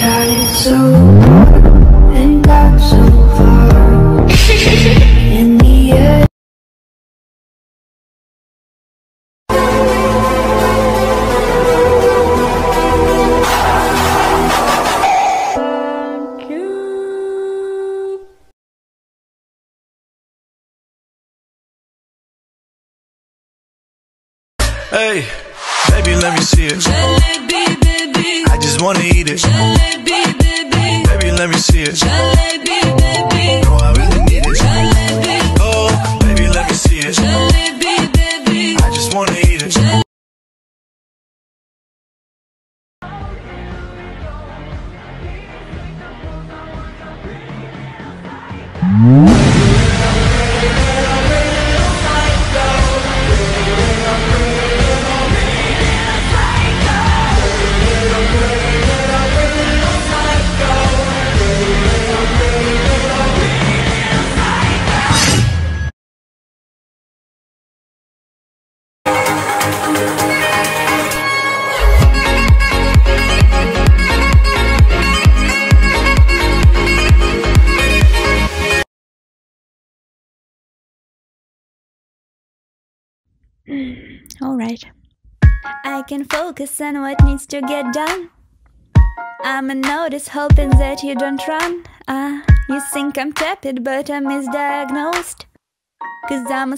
tried so hard and got so far. In the end. Hey, baby, let me see it. Wanna eat it. Jalebi, baby. Baby, let me see it. Jalebi, baby. Oh, I really need it. Jalebi, Oh, baby, let me see it. jalebi, baby. I just wanna eat it. Alright. I can focus on what needs to get done. I'm a notice hoping that you don't run. Ah, you think I'm tepid, but I'm misdiagnosed. Cause I'm a